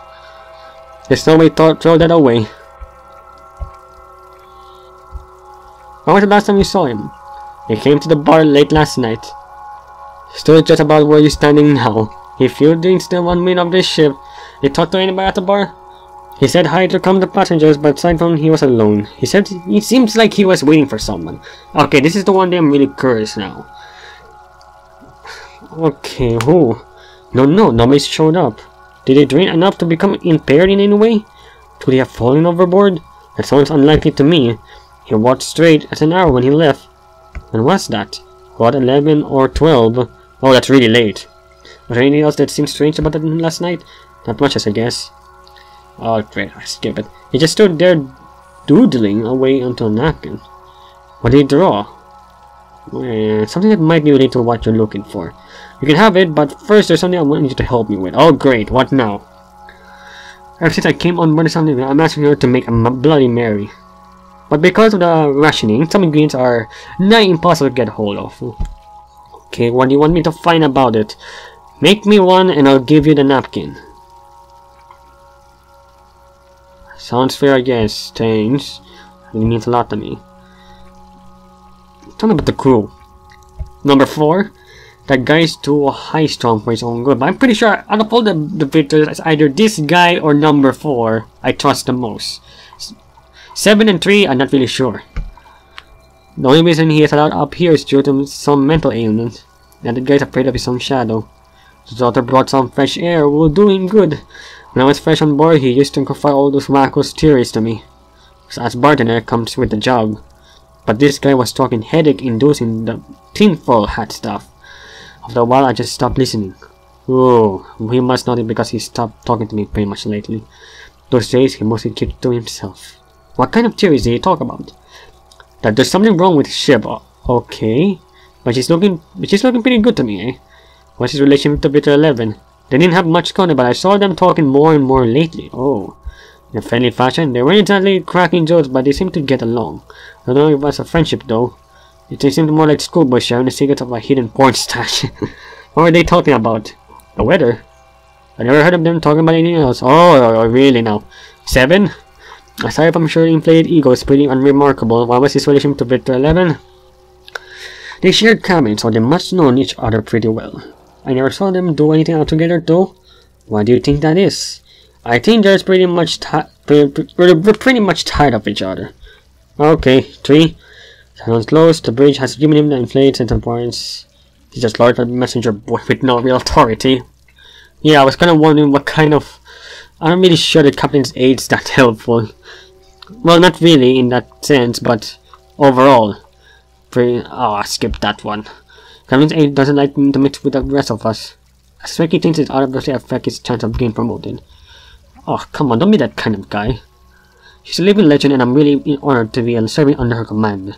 There's no way to throw that away. When was the last time you saw him? He came to the bar late last night. Stood just about where you're standing now. He flew the instant one minute of this ship. He talked to anybody at the bar? He said hi to come the passengers, but from he was alone. He said it seems like he was waiting for someone. Okay, this is the one that I'm really curious now. Okay, who? No, no, nobody showed up. Did they drink enough to become impaired in any way? Could he have fallen overboard? That sounds unlikely to me. He walked straight as an arrow when he left. When was that? What, 11 or 12? Oh, that's really late. Was there anything else that seemed strange about that last night? Not much, as I guess. Oh great, I skip it. He just stood there doodling away until a napkin. What did he draw? Eh, something that might be related to what you're looking for. You can have it, but first there's something I want you to help me with. Oh great, what now? Ever since I came on board something, I'm asking her to make a Bloody Mary. But because of the rationing, some ingredients are nigh impossible to get hold of. Okay, what do you want me to find about it? Make me one and I'll give you the napkin. Sounds fair, I guess. Thanks. It means a lot to me. Tell me about the crew. Number four. That guy's too high strong for his own good. But I'm pretty sure out of all the, the victors, it's either this guy or number four I trust the most. Seven and three, I'm not really sure. The only reason he is allowed up here is due to some mental ailment. And the guy's afraid of his own shadow. The daughter brought some fresh air, will do him good. When I was fresh on board, he used to confide all those wacko theories to me. So as bartender comes with the job. But this guy was talking headache-inducing the tinfoil hat stuff. After a while, I just stopped listening. Oh, he must not because he stopped talking to me pretty much lately. Those days, he mostly kept to himself. What kind of theories did he talk about? That there's something wrong with the ship. Okay. But she's looking, she's looking pretty good to me, eh? What's his relationship to Bitter 11? They didn't have much contact, but I saw them talking more and more lately. Oh. In a friendly fashion, they weren't exactly cracking jokes, but they seemed to get along. I don't know if it was a friendship though. It seemed more like schoolboys sharing the secrets of a hidden porn stash. what were they talking about? The weather? I never heard of them talking about anything else. Oh, oh, oh really now? Seven? Aside from sure inflated ego is pretty unremarkable, what was his relation to Victor 11? They shared cabins, so they must know each other pretty well. I never saw them do anything out together though. Why do you think that is? I think they're pretty much we're pretty much tired of each other. Okay, three. Sounds close. The bridge has given him the inflated sense of points. He's just of the messenger boy with no real authority. Yeah, I was kind of wondering what kind of... I'm really sure the captain's aid is that helpful. Well, not really in that sense, but overall. Pretty... Oh, I skipped that one. Captain's aid doesn't like to mix with the rest of us. I suspect he thinks it adversely affect his chance of getting promoted. Oh, come on, don't be that kind of guy. She's a living legend and I'm really honored to be serving under her command.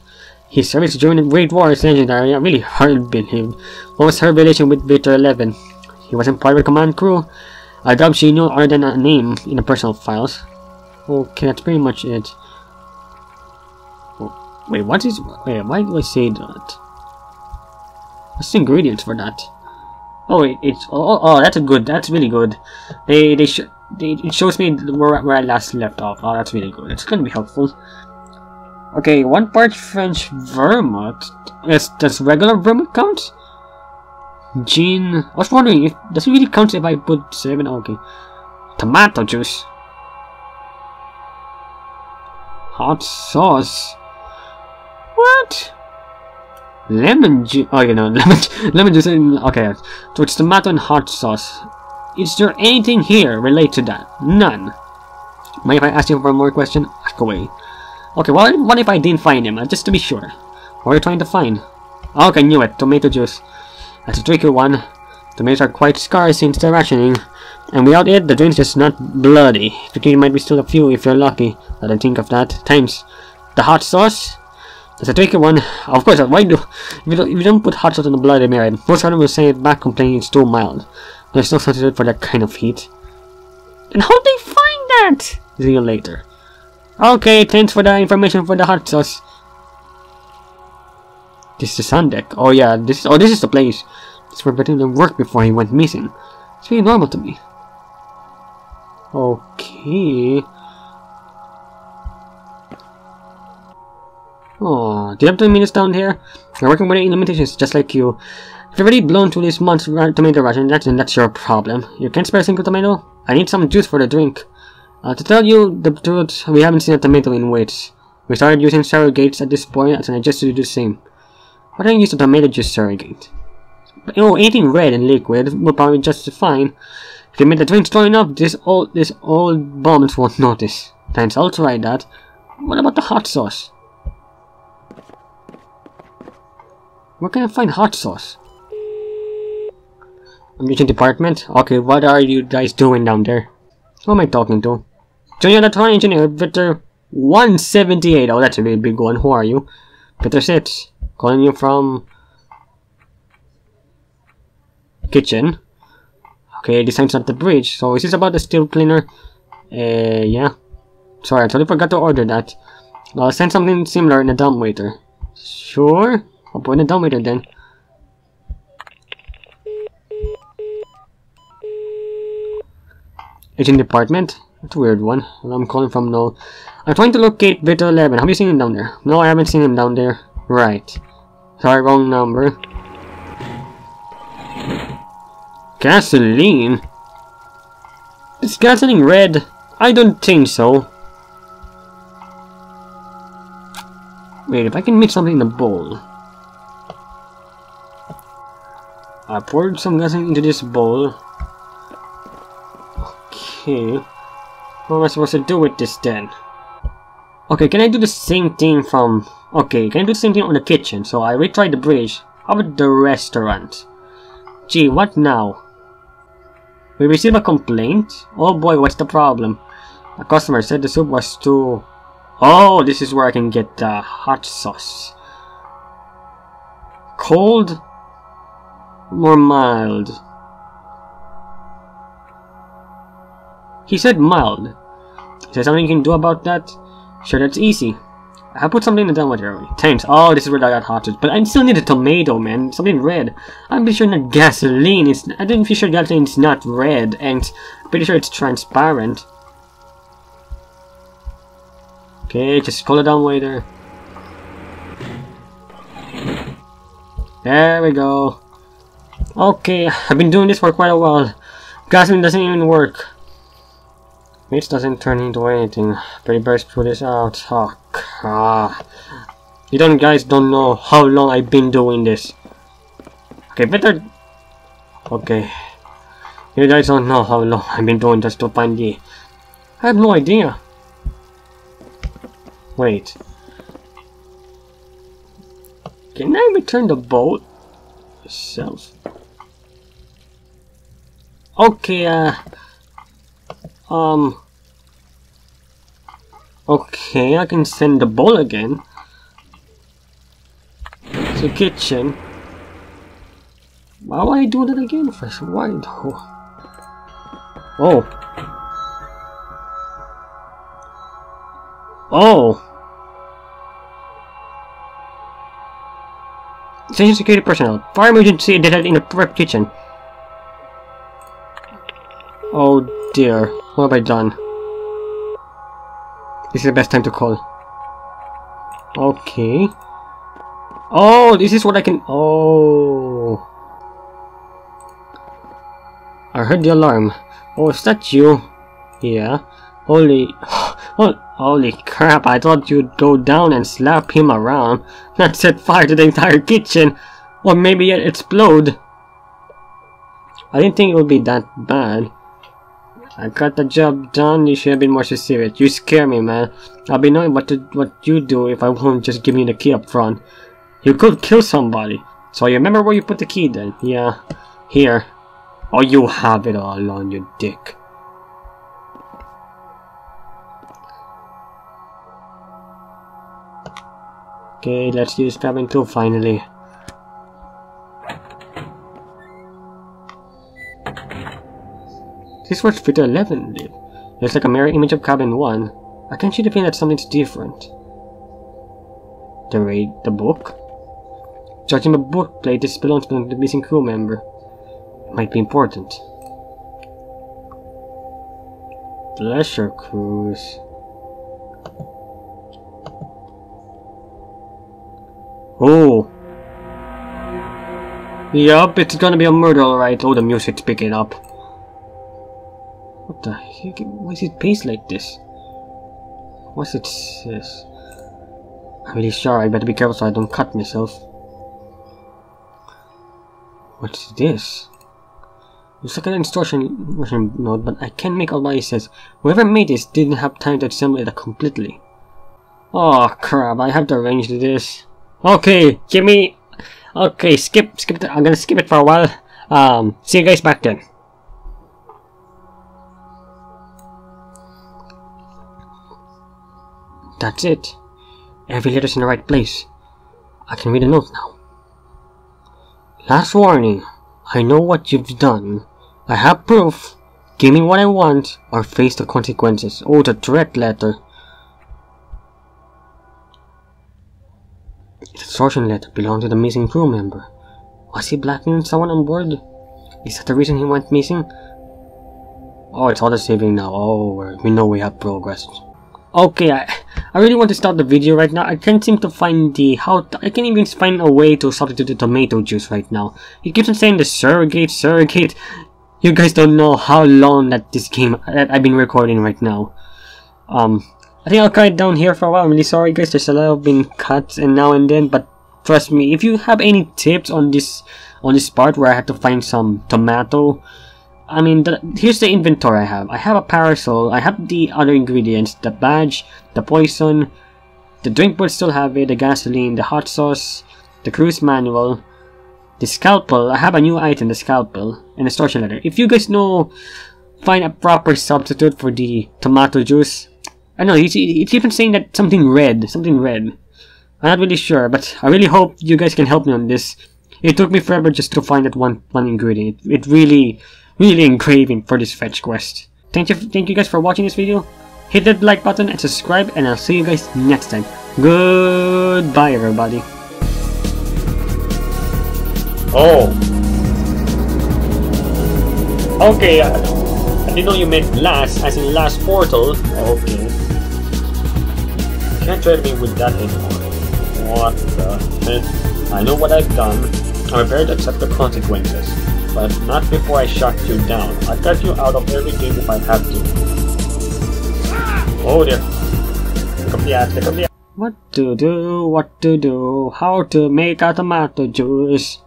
His service during the Great War is legendary. I really heard him. What was her relation with Victor 11? He wasn't part of the command crew. I doubt she knew other than a name in the personal files. Okay, that's pretty much it. Wait, what is... Wait, why do I say that? What's the ingredients for that? Oh, it, it's... Oh, oh, oh, that's a good... That's really good. They... They should it shows me where, where I last left off. Oh, that's really good. It's gonna be helpful. Okay, one part French vermouth. Yes, does regular vermouth count? Gin. I was wondering if does it really count if I put seven? Oh, okay. Tomato juice. Hot sauce. What? Lemon juice. Oh, you know, lemon, lemon juice. In, okay, so it's tomato and hot sauce. Is there anything here related to that? None. Mind if I ask you for more question? Ask away. Okay, well, what if I didn't find him? Uh, just to be sure. What are you trying to find? Okay, knew it. Tomato juice. That's a tricky one. Tomatoes are quite scarce since they're rationing. And without it, the drink's just not bloody. There might be still a few if you're lucky. I didn't think of that. Times. The hot sauce? That's a tricky one. Of course, why do... If you don't, if you don't put hot sauce on the bloody Mary, most of them will say back complaining it's too mild. There's no substitute for that kind of heat. And how'd they find that? See you later. Okay, thanks for the information for the hot sauce. This is the sun deck. Oh yeah, this is oh this is the place. This is where Beethoven worked before he went missing. It's really normal to me. Okay. Oh, do you have two minutes down here? You're working with the limitations just like you. If you're already blown through this month's tomato ration, that's, that's your problem. You can't spare a single tomato? I need some juice for the drink. Uh, to tell you the truth, we haven't seen a tomato in weeks. We started using surrogates at this point, and I just do the same. Why don't you use a tomato juice surrogate? But, know, anything red and liquid will probably just fine. If you make the drink strong enough, this old this old bombs won't notice. Thanks, I'll try that. What about the hot sauce? Where can I find hot sauce? Amusement department? Okay, what are you guys doing down there? Who am I talking to? Junior Electronic Engineer, Victor 178. Oh, that's a really big one. Who are you? Victor 6. Calling you from... Kitchen. Okay, this time's not the bridge. So is this about the steel cleaner? Uh, yeah. Sorry, I totally forgot to order that. I'll send something similar in a dumbwaiter. Sure. Put in a dumbwaiter then. Agent department? That's a weird one. I'm calling from no. I'm trying to locate Victor 11. Have you seen him down there? No, I haven't seen him down there. Right. Sorry, wrong number. Gasoline? Is gasoline red? I don't think so. Wait, if I can mix something in the bowl. I poured some gasoline into this bowl. Okay. What am I supposed to do with this then? Okay, can I do the same thing from... Okay, can I do the same thing on the kitchen? So I retried the bridge. How about the restaurant? Gee, what now? We received a complaint? Oh boy, what's the problem? A customer said the soup was too... Oh, this is where I can get the hot sauce. Cold? More mild. He said mild. Is there something you can do about that? Sure, that's easy. I put something in the downward already. Thanks. Oh, this is where I got hostage. But I still need a tomato, man. Something red. I'm pretty sure not gasoline. It's I didn't pretty sure gasoline's not red, and pretty sure it's transparent. Okay, just call it down later. There we go. Okay, I've been doing this for quite a while. Gasoline doesn't even work. Which doesn't turn into anything. Pretty burst put this out. Oh, ah. You don't guys don't know how long I've been doing this. Okay, better... Okay. You guys don't know how long I've been doing this to find the... I have no idea. Wait. Can I return the boat itself? Okay, uh... Um... Okay, I can send the ball again. To the kitchen. Why would I do that again first? Why though? Oh. Oh! Station security personnel. Fire emergency detected in the prep kitchen. Oh dear. What have I done? This is the best time to call. Okay. Oh, this is what I can... Oh. I heard the alarm. Oh, is that you? Yeah. Holy... Oh, holy crap, I thought you'd go down and slap him around, not set fire to the entire kitchen, or maybe it explode. I didn't think it would be that bad. I got the job done, you should have been more specific. You scare me, man. I'll be knowing what to, what you do if I won't just give you the key up front. You could kill somebody. So you remember where you put the key then? Yeah. Here. Oh, you have it all on your dick. Okay, let's use cabin 2 finally. This was Twitter 11 did. Looks like a mirror image of cabin 1. I can't see the feeling that something's different. The raid, the book? Judging the book plate, this belongs to the missing crew member. It might be important. Pleasure cruise. Oh. Yup, it's gonna be a murder alright. Oh, the music's picking up. The heck? Why is it paste like this? What's it says? I'm really sure I better be careful so I don't cut myself. What's this? Looks like an instruction version note, but I can't make out what it says. Whoever made this didn't have time to assemble it completely. Oh crap, I have to arrange this. Okay, give me... Okay, skip, skip it. I'm gonna skip it for a while. Um, see you guys back then. That's it. Every letter's in the right place. I can read the note now. Last warning. I know what you've done. I have proof. Give me what I want, or face the consequences. Oh, the threat letter. The extortion letter belonged to the missing crew member. Was he blackmailing someone on board? Is that the reason he went missing? Oh, it's all the saving now. Oh, we know we have progressed. Okay, I, I really want to start the video right now. I can't seem to find the how. I can't even find a way to substitute the tomato juice right now. It keeps on saying the surrogate, surrogate. You guys don't know how long that this game that I've been recording right now. Um, I think I'll cut it down here for a while. I'm really sorry guys, there's a lot of been cuts and now and then, but trust me, if you have any tips on this on this part where I have to find some tomato, I mean, the, here's the inventory I have. I have a parasol, I have the other ingredients, the badge, the poison, the drink board still have it, the gasoline, the hot sauce, the cruise manual, the scalpel, I have a new item, the scalpel, and the storage letter. If you guys know, find a proper substitute for the tomato juice, I know, it's, it's even saying that something red, something red. I'm not really sure, but I really hope you guys can help me on this. It took me forever just to find that one, one ingredient. It, it really, really engraving for this fetch quest. Thank you, thank you guys for watching this video. hit that like button and subscribe and I'll see you guys next time. Goodbye everybody. Oh. Okay, uh, I didn't know you meant last, as in last portal. Okay. can't threaten me with that anymore. What the heck? I know what I've done. I'm prepared to accept the consequences. But not before I shut you down. I'll cut you out of every game if I have to. Oh dear. Pick up the axe, pick up the. What to do, what to do, how to make a tomato juice.